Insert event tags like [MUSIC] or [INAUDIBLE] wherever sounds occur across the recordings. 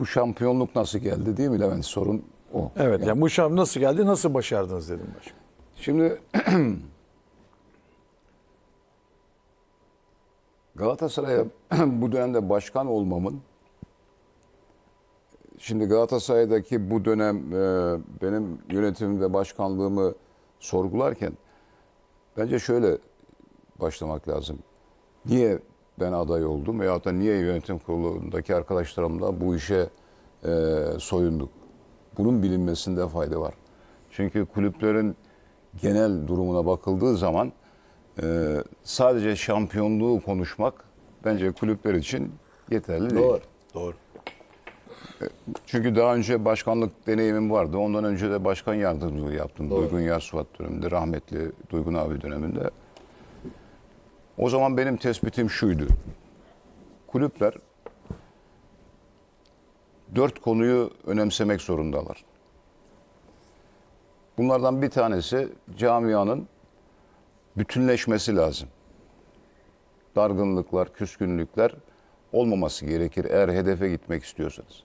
bu şampiyonluk nasıl geldi değil mi Levent? Sorun o. Evet yani bu şamp nasıl geldi nasıl başardınız dedim başkan. Şimdi [CLEARS THROAT] Galatasaray'a [CLEARS THROAT] bu dönemde başkan olmamın şimdi Galatasaray'daki bu dönem e, benim yönetimim ve başkanlığımı sorgularken bence şöyle başlamak lazım. Niye ben aday oldum veyahut da niye yönetim kurulundaki arkadaşlarımla bu işe e, soyunduk? Bunun bilinmesinde fayda var. Çünkü kulüplerin genel durumuna bakıldığı zaman e, sadece şampiyonluğu konuşmak bence kulüpler için yeterli değil. Doğru. Doğru. Çünkü daha önce başkanlık deneyimim vardı. Ondan önce de başkan yardımcılığı yaptım. Duygun Yarsuvat döneminde, rahmetli Duygun abi döneminde. O zaman benim tespitim şuydu. Kulüpler dört konuyu önemsemek zorundalar. Bunlardan bir tanesi camianın bütünleşmesi lazım. Dargınlıklar, küskünlükler olmaması gerekir eğer hedefe gitmek istiyorsanız.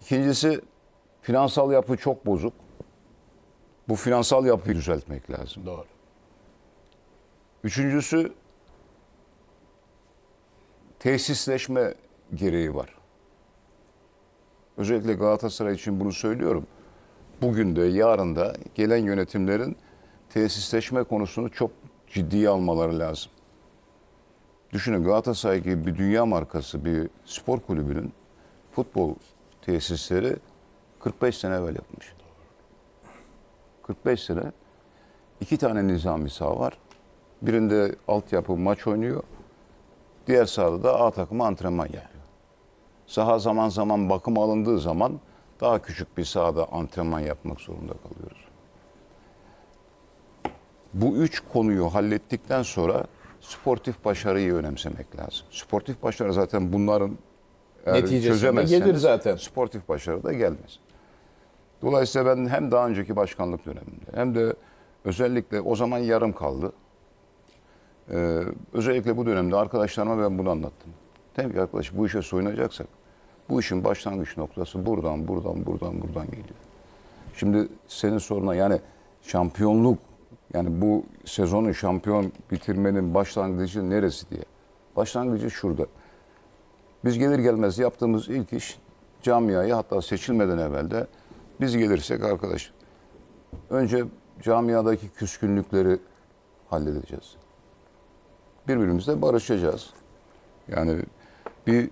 İkincisi finansal yapı çok bozuk. Bu finansal yapıyı düzeltmek lazım. Doğru. Üçüncüsü tesisleşme gereği var. Özellikle Galatasaray için bunu söylüyorum. Bugün de yarın da gelen yönetimlerin tesisleşme konusunu çok ciddiye almaları lazım. Düşünün Galatasaray gibi bir dünya markası bir spor kulübünün futbol tesisleri 45 sene evvel yapmış. 45 sene iki tane nizami saha var. Birinde altyapı maç oynuyor. Diğer sahada da A takımı antrenman yapıyor. Saha zaman zaman bakım alındığı zaman daha küçük bir sahada antrenman yapmak zorunda kalıyoruz. Bu üç konuyu hallettikten sonra sportif başarıyı önemsemek lazım. Sportif başarı zaten bunların Neticesinde gelir zaten. Sportif başarı da gelmez. Dolayısıyla ben hem daha önceki başkanlık döneminde hem de özellikle o zaman yarım kaldı. Ee, özellikle bu dönemde arkadaşlarıma ben bunu anlattım. Dedim ki arkadaş bu işe soyunacaksak bu işin başlangıç noktası buradan, buradan, buradan, buradan geliyor. Şimdi senin soruna yani şampiyonluk yani bu sezonu şampiyon bitirmenin başlangıcı neresi diye. Başlangıcı şurada. Biz gelir gelmez yaptığımız ilk iş camiayı hatta seçilmeden evvel de biz gelirsek arkadaş önce camiadaki küskünlükleri halledeceğiz. Birbirimizle barışacağız. Yani bir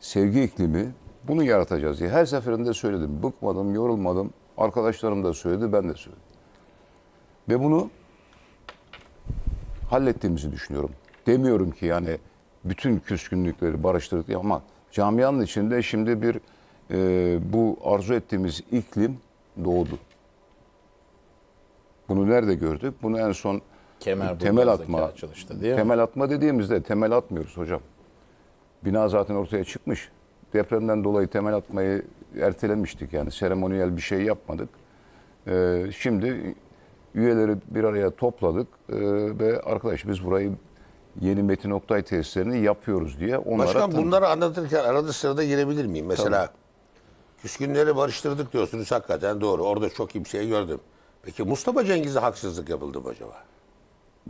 sevgi iklimi bunu yaratacağız diye her seferinde söyledim. Bıkmadım, yorulmadım. Arkadaşlarım da söyledi, ben de söyledim. Ve bunu hallettiğimizi düşünüyorum. Demiyorum ki yani bütün küskünlükleri barıştırdık ama camianın içinde şimdi bir e, bu arzu ettiğimiz iklim doğdu. Bunu nerede gördük? Bunu en son Kemer temel atma. açılışta değil mi? temel atma dediğimizde temel atmıyoruz hocam. Bina zaten ortaya çıkmış. Depremden dolayı temel atmayı ertelemiştik yani seremoniyel bir şey yapmadık. Ee, şimdi üyeleri bir araya topladık ee, ve arkadaş biz burayı yeni Metin Oktay tesislerini yapıyoruz diye onlara Başkan tanı- bunları anlatırken arada sırada girebilir miyim? Mesela küskünleri barıştırdık diyorsunuz hakikaten doğru. Orada çok iyi bir şey gördüm. Peki Mustafa Cengiz'e haksızlık yapıldı mı acaba?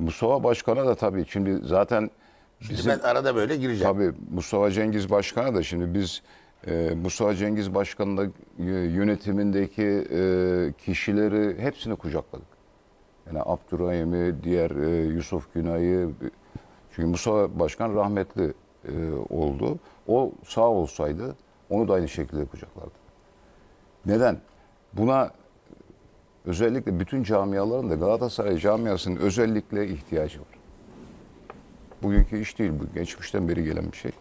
Mustafa Başkan'a da tabii şimdi zaten Şimdi bizim ben arada böyle gireceğim. Tabii Mustafa Cengiz Başkan'a da şimdi biz e, Mustafa Cengiz Başkan'ın da e, yönetimindeki e, kişileri hepsini kucakladık. Yani Abdurrahim'i, diğer e, Yusuf Günay'ı çünkü Mustafa Başkan rahmetli e, oldu. O sağ olsaydı onu da aynı şekilde kucaklardı. Neden? Buna özellikle bütün camiaların da Galatasaray camiasının özellikle ihtiyacı var. Bugünkü iş değil bu. Geçmişten beri gelen bir şey.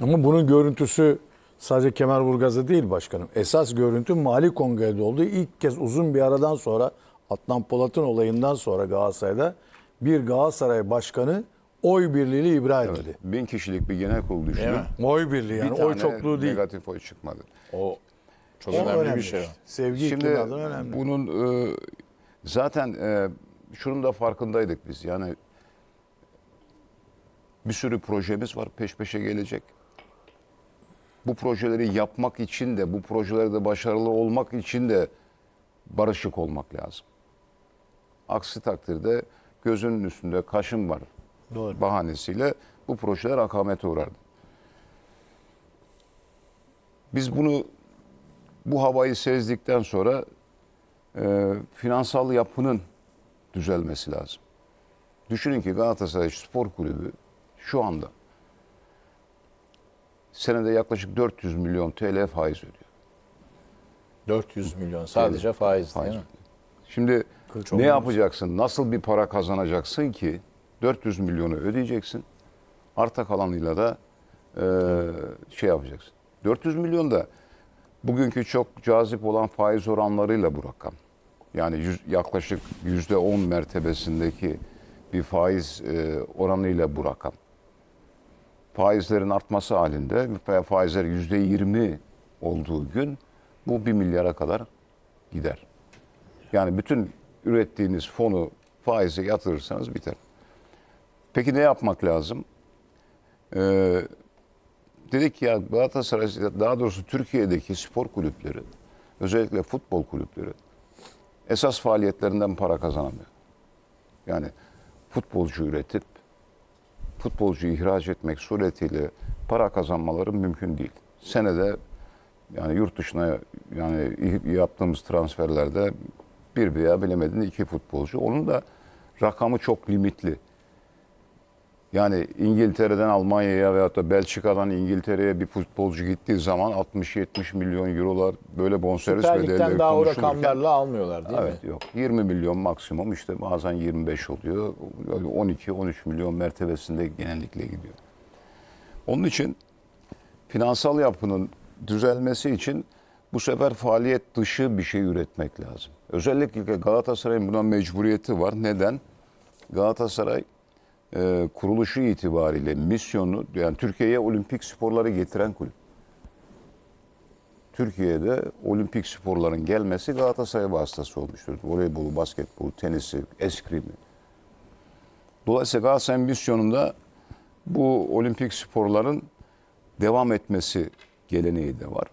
Ama bunun görüntüsü sadece Kemerburgaz'da değil başkanım. Esas görüntü Mali Kongre'de oldu. İlk kez uzun bir aradan sonra Adnan Polat'ın olayından sonra Galatasaray'da bir Galatasaray başkanı oy birliğiyle ibra edildi. Bin kişilik bir genel kurul düşünün. Oy birliği Bir yani tane oy çokluğu değil. negatif oy çıkmadı. O çok O önemli, bir şey. Sevgi Şimdi iklimi adına önemli. bunun e, zaten e, şunun da farkındaydık biz. Yani bir sürü projemiz var peş peşe gelecek. bu projeleri yapmak için de bu projelerde başarılı olmak için de barışık olmak lazım. Aksi takdirde gözünün üstünde kaşın var Doğru. bahanesiyle bu projeler akamete uğrardı. Biz bunu bu havayı sezdikten sonra e, finansal yapının düzelmesi lazım. Düşünün ki Galatasaray Spor Kulübü şu anda senede yaklaşık 400 milyon TL faiz ödüyor. 400 milyon sadece faiz, Faiz değil mi? Şimdi Kırk ne yapacaksın? Nasıl bir para kazanacaksın ki 400 milyonu ödeyeceksin. Arta kalanıyla da e, şey yapacaksın. 400 milyon da bugünkü çok cazip olan faiz oranlarıyla bu rakam. Yani yüz, yaklaşık yüzde 10 mertebesindeki bir faiz e, oranıyla bu rakam. Faizlerin artması halinde veya faizler yüzde 20 olduğu gün bu 1 milyara kadar gider. Yani bütün ürettiğiniz fonu faize yatırırsanız biter. Peki ne yapmak lazım? Ee, dedik ki ya Galatasaray, daha doğrusu Türkiye'deki spor kulüpleri, özellikle futbol kulüpleri esas faaliyetlerinden para kazanamıyor. Yani futbolcu üretip futbolcu ihraç etmek suretiyle para kazanmaları mümkün değil. Senede yani yurt dışına yani yaptığımız transferlerde bir veya bilemedin iki futbolcu. Onun da rakamı çok limitli. Yani İngiltere'den Almanya'ya veyahut da Belçika'dan İngiltere'ye bir futbolcu gittiği zaman 60-70 milyon eurolar böyle bonservis Süper bedelleri Lig'den daha o konuşulurken- rakamlarla almıyorlar değil Evet mi? yok. 20 milyon maksimum işte bazen 25 oluyor. 12-13 milyon mertebesinde genellikle gidiyor. Onun için finansal yapının düzelmesi için bu sefer faaliyet dışı bir şey üretmek lazım. Özellikle Galatasaray'ın buna mecburiyeti var. Neden? Galatasaray e, kuruluşu itibariyle misyonu yani Türkiye'ye olimpik sporları getiren kulüp. Türkiye'de olimpik sporların gelmesi Galatasaray vasıtası olmuştur. Voleybolu, basketbol, tenisi, eskrimi. Dolayısıyla Galatasaray'ın misyonunda bu olimpik sporların devam etmesi geleneği de var.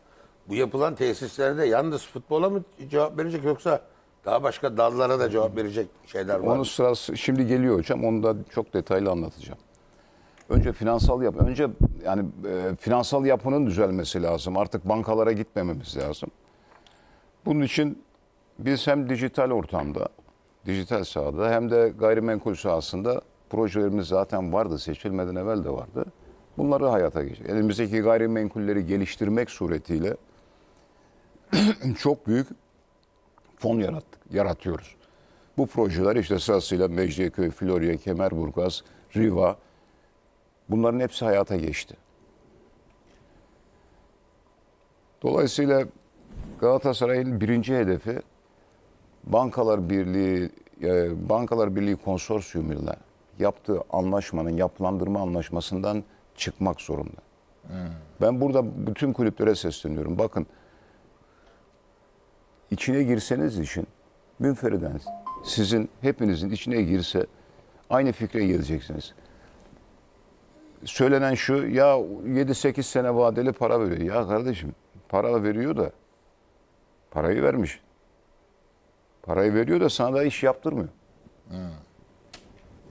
Bu yapılan tesislerde yalnız futbola mı cevap verecek yoksa daha başka dallara da cevap verecek şeyler var Onun sırası şimdi geliyor hocam. Onu da çok detaylı anlatacağım. Önce finansal yapı. Önce yani e, finansal yapının düzelmesi lazım. Artık bankalara gitmememiz lazım. Bunun için biz hem dijital ortamda, dijital sahada hem de gayrimenkul sahasında projelerimiz zaten vardı. Seçilmeden evvel de vardı. Bunları hayata geçirdik. Elimizdeki gayrimenkulleri geliştirmek suretiyle [CLEARS THROAT] çok büyük fon yarattık, yaratıyoruz. Bu projeler işte sırasıyla Mecidiyeköy, Florya, Kemerburgaz, Riva bunların hepsi hayata geçti. Dolayısıyla Galatasaray'ın birinci hedefi Bankalar Birliği e, Bankalar Birliği konsorsiyumuyla yaptığı anlaşmanın yapılandırma anlaşmasından çıkmak zorunda. Ben burada bütün kulüplere sesleniyorum. Bakın içine girseniz işin münferiden sizin hepinizin içine girse aynı fikre geleceksiniz. Söylenen şu ya 7-8 sene vadeli para veriyor. Ya kardeşim para veriyor da parayı vermiş. Parayı veriyor da sana da iş yaptırmıyor.